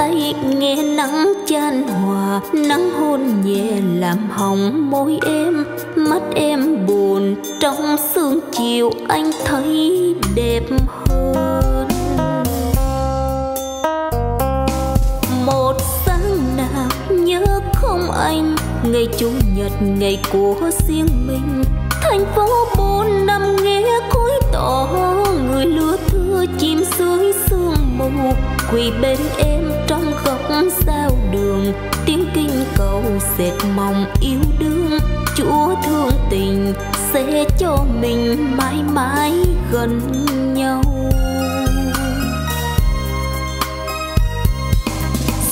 tay nghe nắng chan hòa, nắng hôn nhẹ làm hồng môi em. Mắt em buồn, trong sương chiều anh thấy đẹp hơn. Một sáng nào nhớ không anh, ngày chủ nhật, ngày của riêng mình. Thành phố bốn năm nghe cuối tỏ, người lứa thưa chim dưới sương mù. Quỳ bên em trong khóc sao đường. Tiếng kinh cầu dệt mong yêu đương. Chúa thương tình sẽ cho mình mãi mãi gần nhau.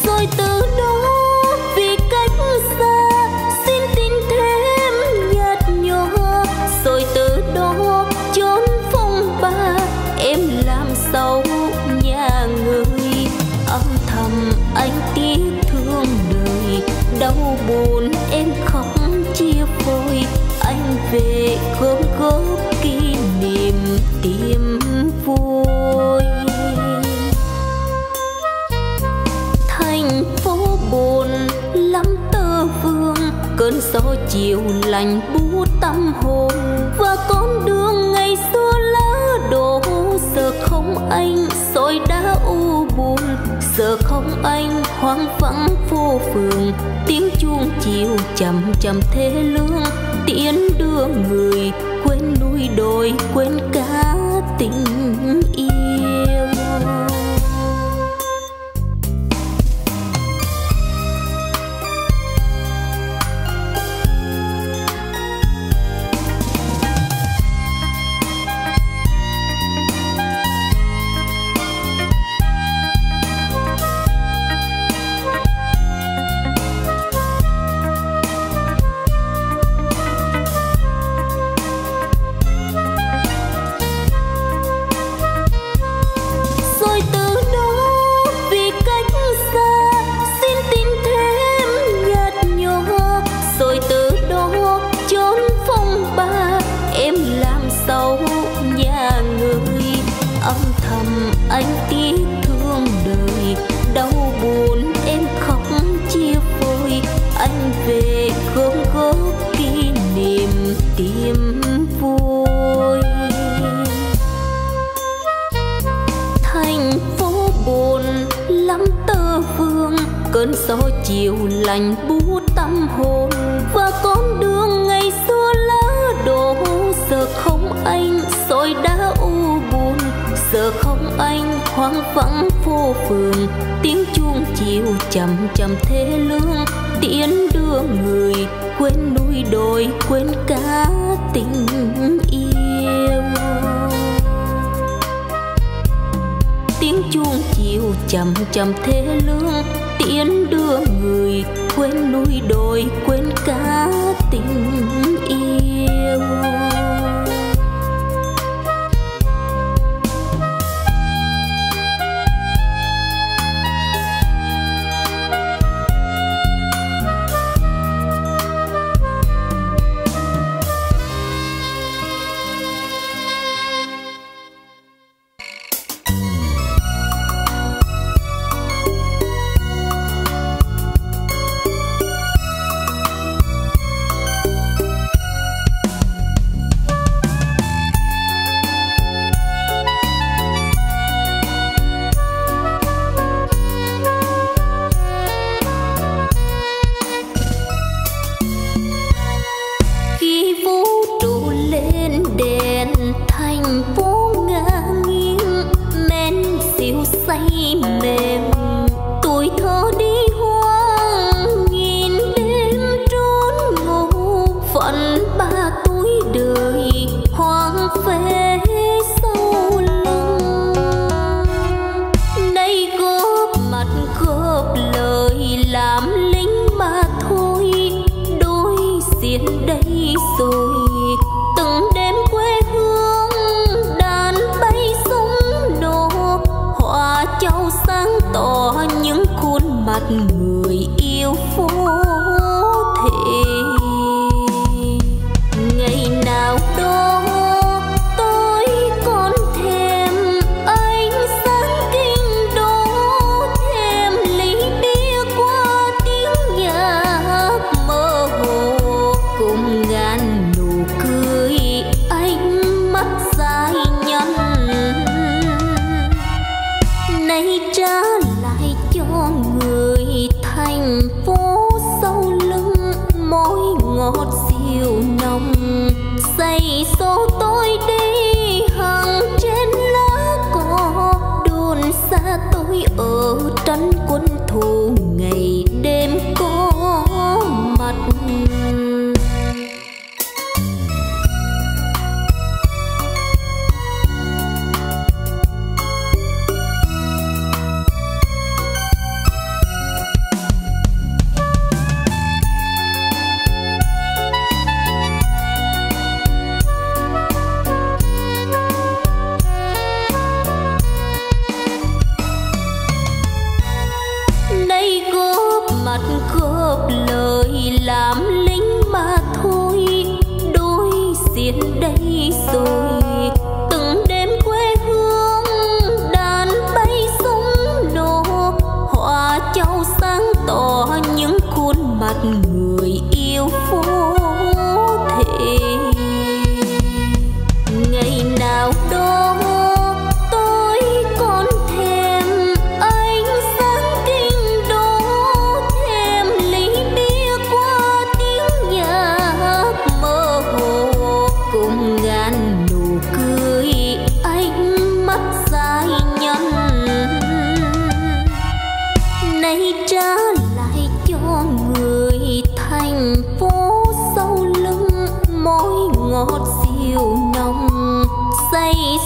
Rồi từ đó buồn em khóc chia phôi. Anh về gom góp kỷ niệm tìm vui. Thành phố buồn lắm tơ vương. Cơn gió chiều lành bu tâm hồn. Và con đường ngày xưa lá đổ. Giờ không anh, soi đá u buồn. Giờ không anh hoang vắng vô phường. Tiếng chuông chiều chậm chậm thế lương, tiễn đưa người quên núi đồi, quên cả tình lành bút tâm hồn và con đường ngày xưa lá đổ. Giờ không anh, rồi đã u buồn. Giờ không anh, hoang vắng phố phường tiếng chuông chiều chậm chậm thế lương. Tiễn đưa người quên núi đồi, quên cả tình yêu. Tiếng chuông chiều chậm chậm thế lương. Tiễn đưa người quên núi đồi quên cả tình yêu.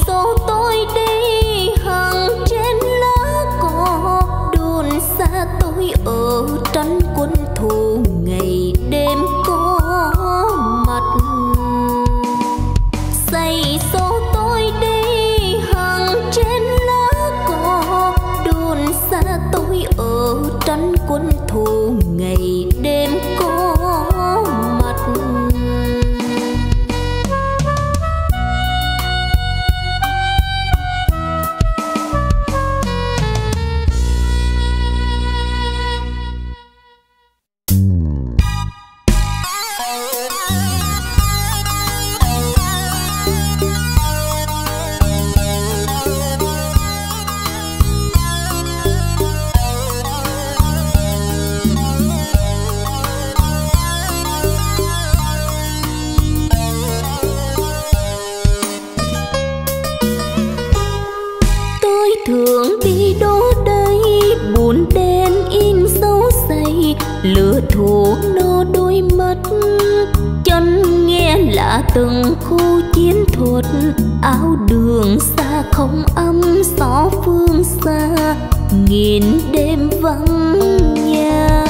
送 lửa thủ nô đôi mắt. Chân nghe là từng khu chiến thuật, áo đường xa không âm, gió phương xa, nghìn đêm vắng nhà.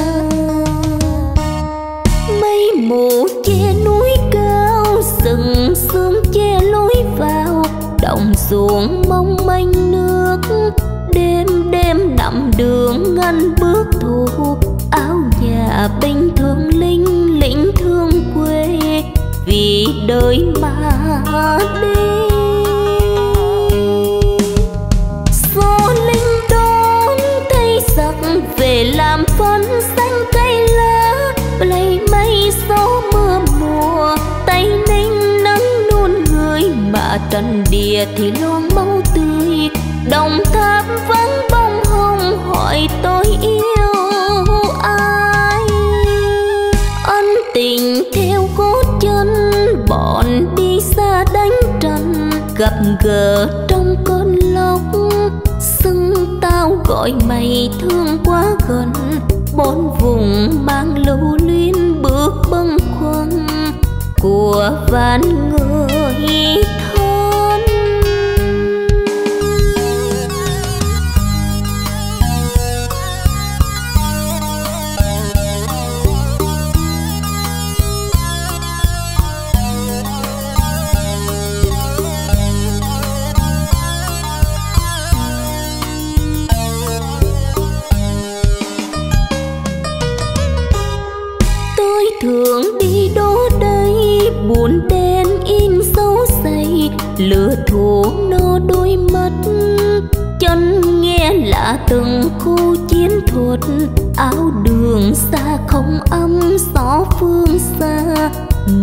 Mây mù che núi cao rừng sương che lối vào, đồng ruộng mong manh nước. Đêm đêm nằm đường ngăn bước thuộc là binh thương linh lĩnh thương quê, vì đời mà đi. Số linh đón tay giặc về làm phân xanh cây lá lấy mây gió mưa mùa, tay ninh nắng nôn người mà trần địa thì lo máu tươi. Đồng tháp vắng bông hồng, hỏi tôi gặp gỡ trong cơn lốc. Sưng tao gọi mày thương quá gần, bốn vùng mang lưu luyến bước bâng khuâng. Của vạn người thổ nô đôi mắt. Chân nghe là từng khu chiến thuật, áo đường xa không âm, gió phương xa,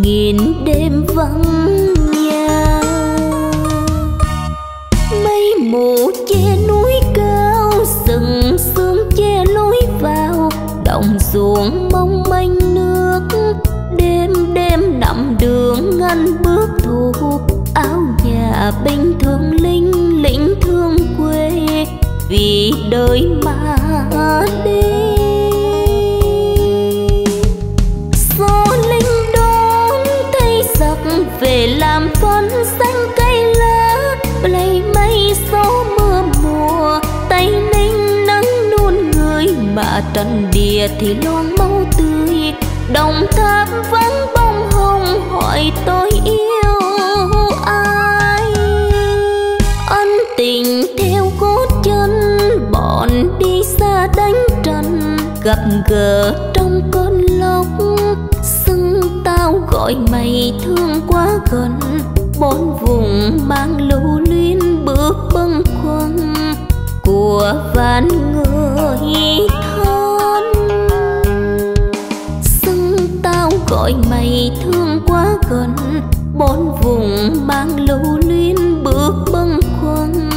nghìn đêm vắng nhà. Mây mù che núi cao rừng sương che lối vào. Đồng ruộng mong manh nước, đêm đêm nằm đường ngăn bước thuộc bình binh thương linh lĩnh thương quê vì đời mà đi. Gió linh đón thay giặc về làm phân xanh cây lá lấy mây gió mưa mùa tay ninh nắng nuôn người mà trần địa thì loang máu tươi. Đồng tháp vắng bông hồng, hỏi tôi gặp gỡ trong cơn lốc. Xưng tao gọi mày thương quá gần, bốn vùng mang lưu luyến bước bâng khuâng của vạn người thân. Xưng tao gọi mày thương quá gần, bốn vùng mang lưu luyến bước bâng khuâng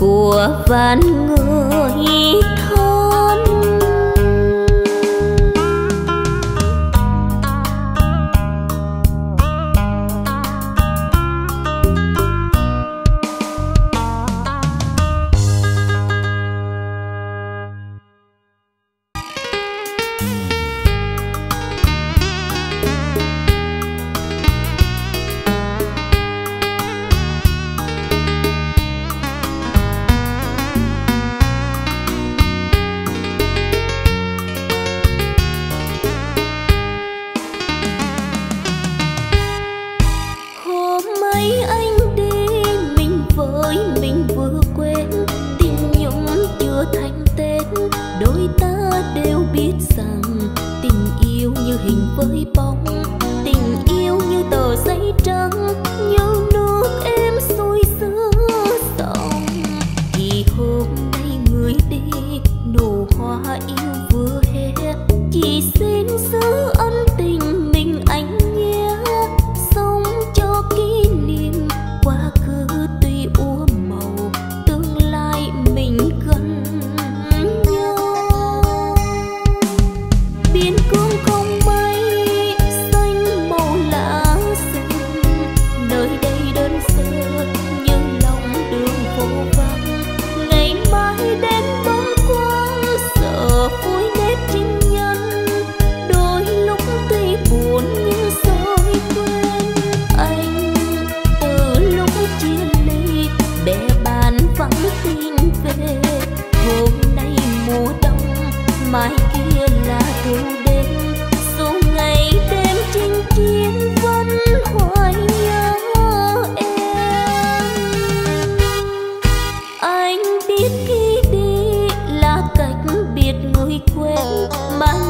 của vạn người thân. quên mang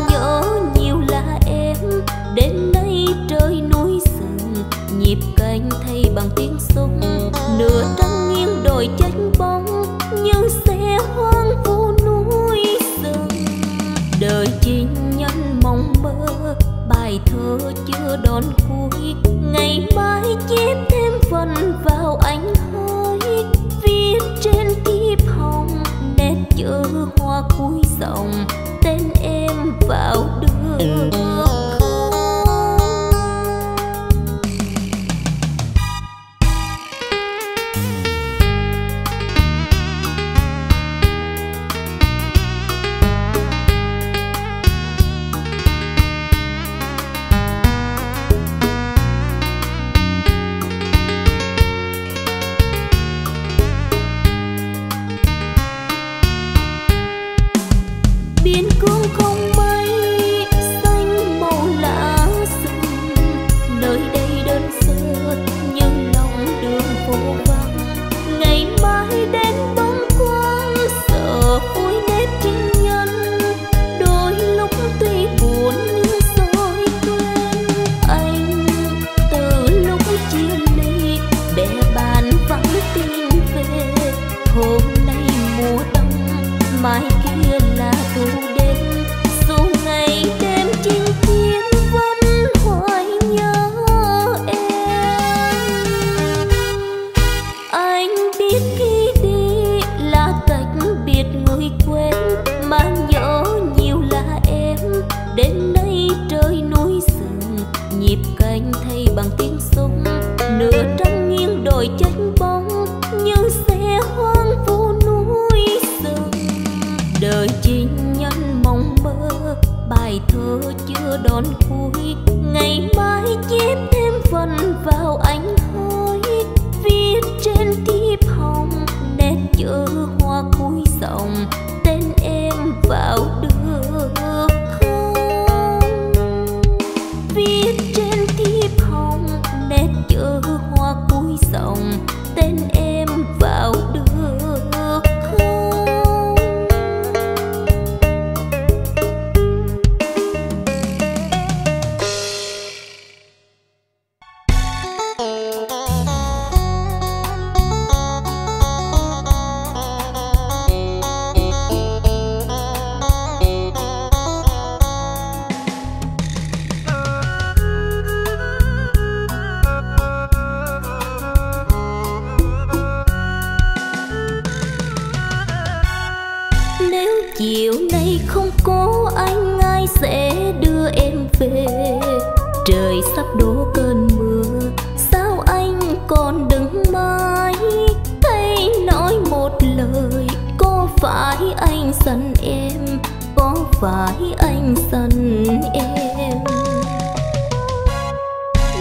em, có phải anh giận em?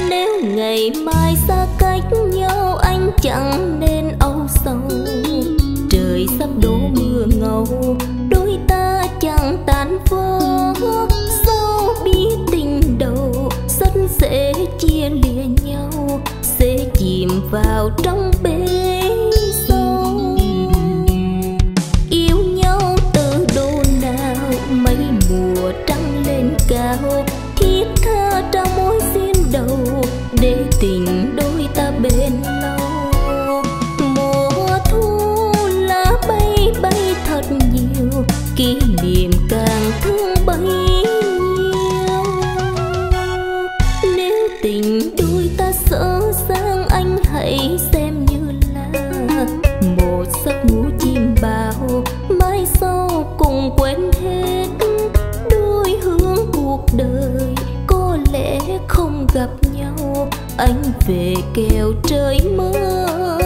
Nếu ngày mai xa cách nhau, anh chẳng nên âu sầu. Trời sắp đổ mưa ngâu đôi ta chẳng tan vỡ sao biết tình đầu rất dễ chia lìa nhau, sẽ chìm vào trong bể gặp nhau anh về kêu trời mưa.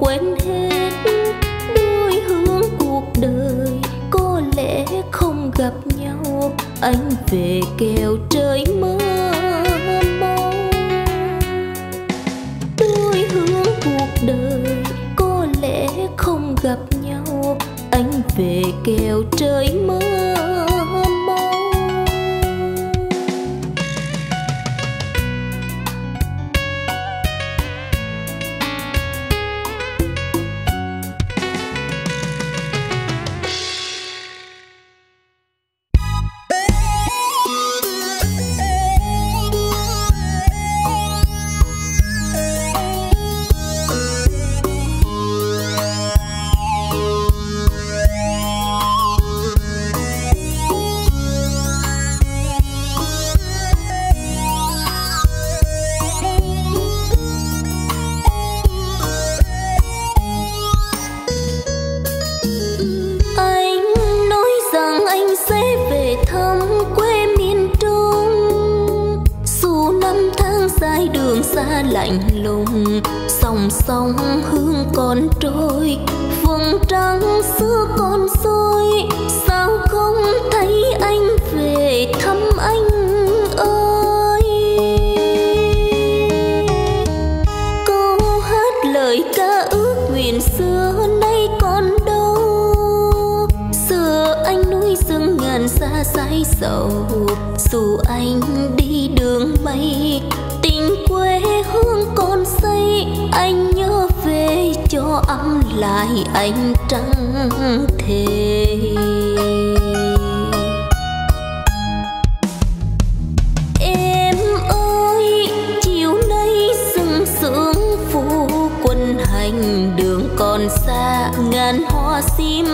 Quên hết đôi hướng cuộc đời. Có lẽ không gặp nhau, anh về kêu trời mưa mong đôi hướng cuộc đời, có lẽ không gặp nhau, anh về kêu trời mưa sẽ về thăm quê miền Trung. Dù năm tháng dài đường xa lạnh lùng, Song song hương còn trôi. Vầng trăng xưa còn rơi Sao không thấy anh về thăm anh? Lại anh trăng thề. Em ơi, chiều nay sương sương phủ quân hành đường còn xa ngàn hoa sim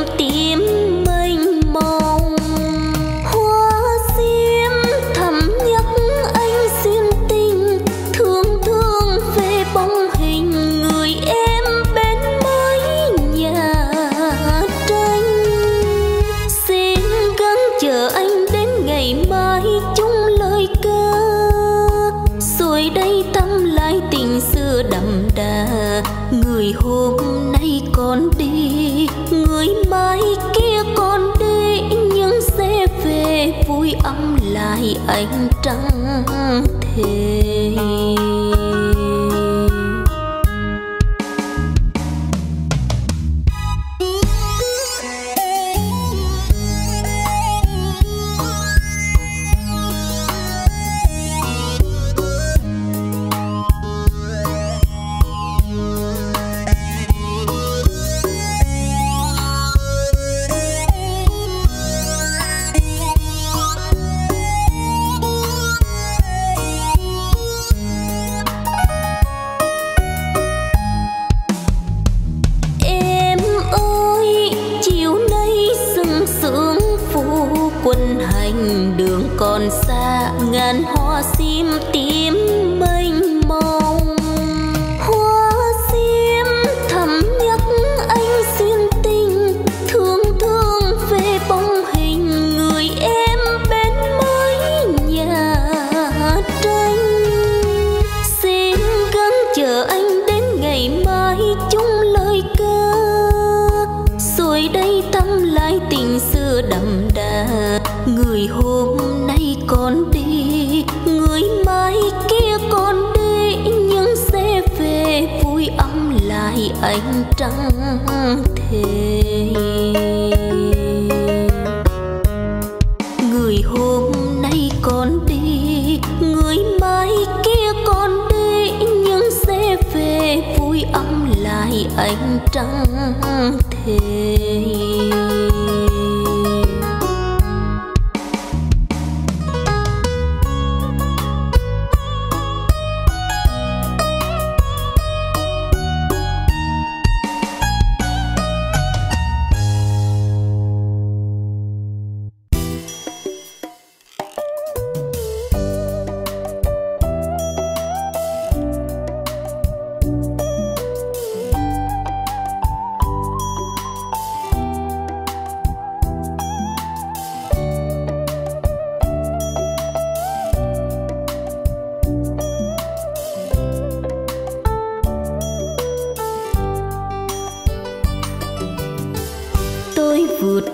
quân hành đường còn xa ngàn hoa sim tím trắng thề người hôm nay còn đi, người mai kia còn đi, nhưng sẽ về vui âm lại anh trăng.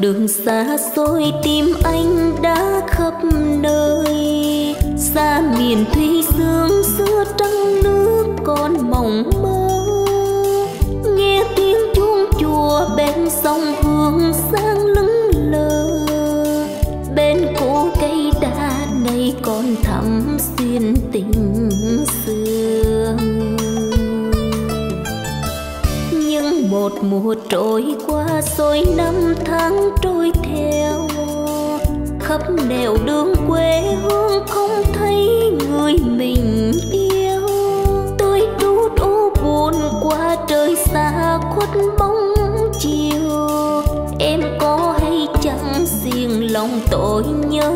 đường xa xôi tim anh đã khắp nơi. Xa miền thủy dương xưa trăng nước còn mộng mơ. Nghe tiếng chuông chùa bên sông hương sang lững lờ. Bên cũ cây đa này còn thắm xuyên tình xưa nhưng một mùa trôi qua xa xôi năm tháng trôi theo. Khắp nẻo đường quê hương không thấy người mình yêu. Tôi đu đu buồn qua trời xa khuất bóng chiều. Em có hay chẳng riêng lòng tội nhớ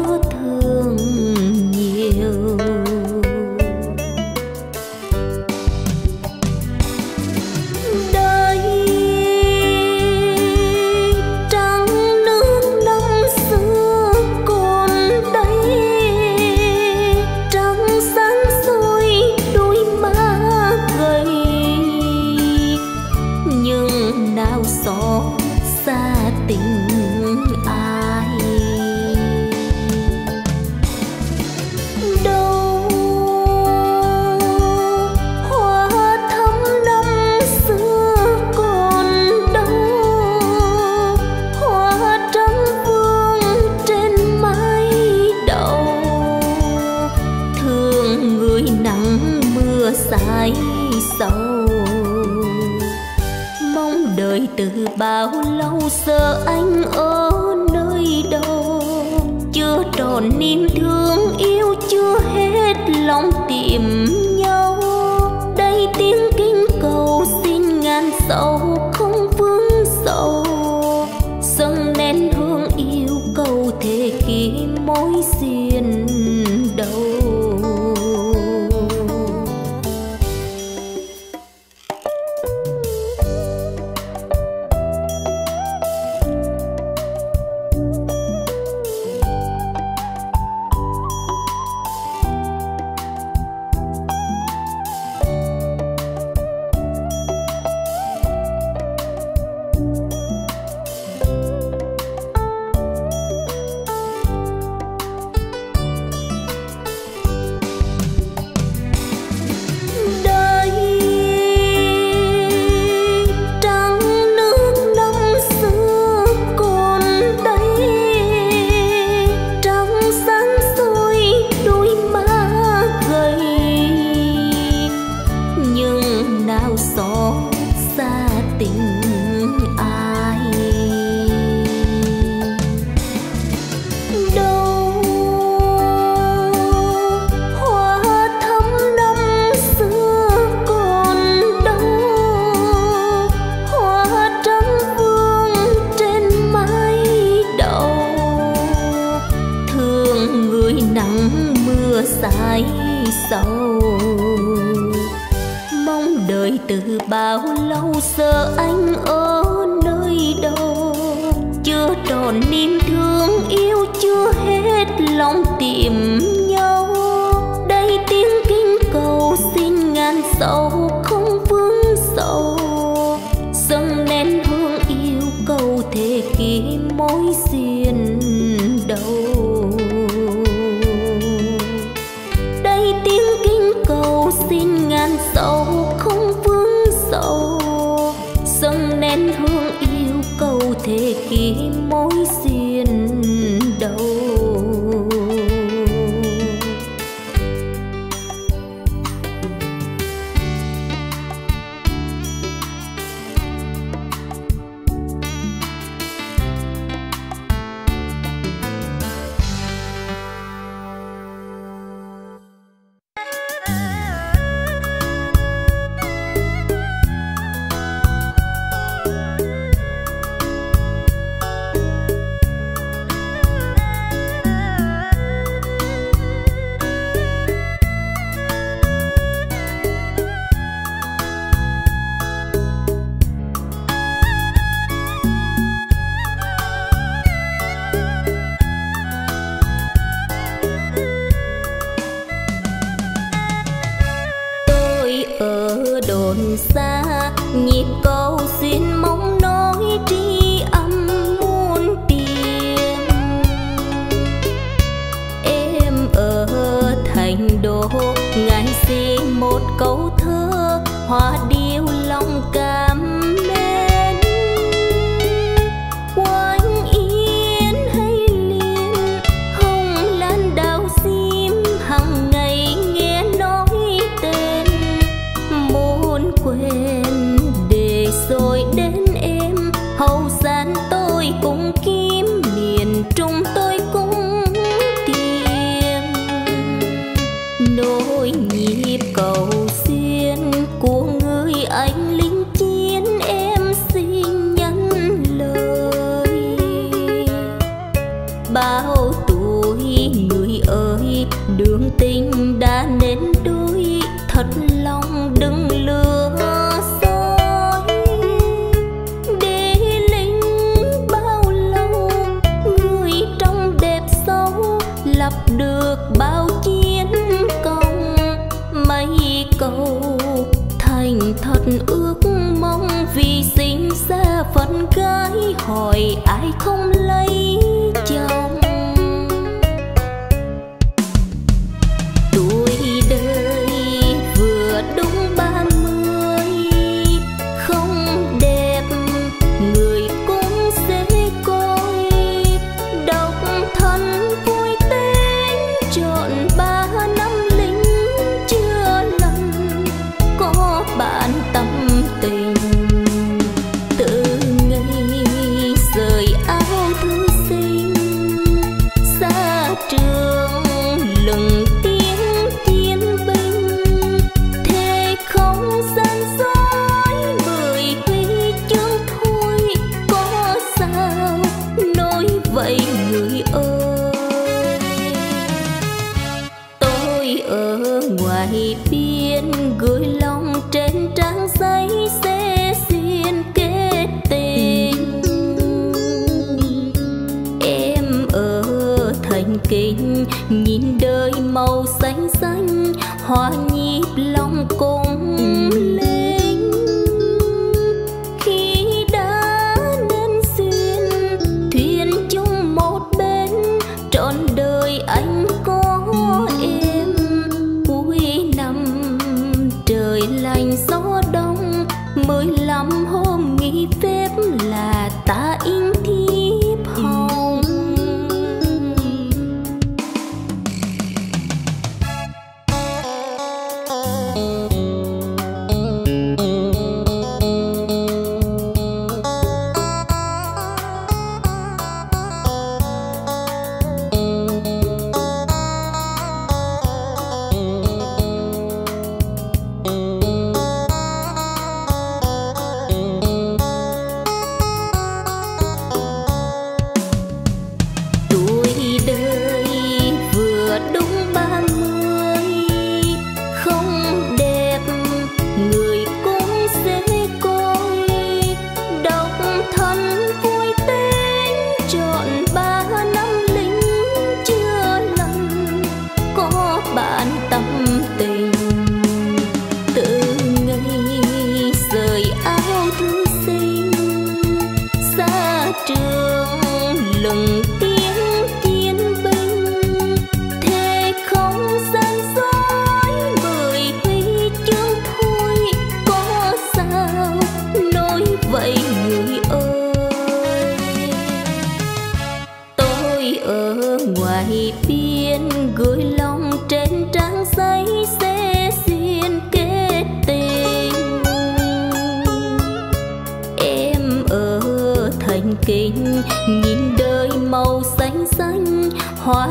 thật lòng đừng lừa dối. Để lính bao lâu người trong đẹp xấu lập được bao chiến công. Mấy câu thành thật ước mong vì sinh ra phận gái hỏi ai. Kinh nhìn đời màu xanh xanh hoa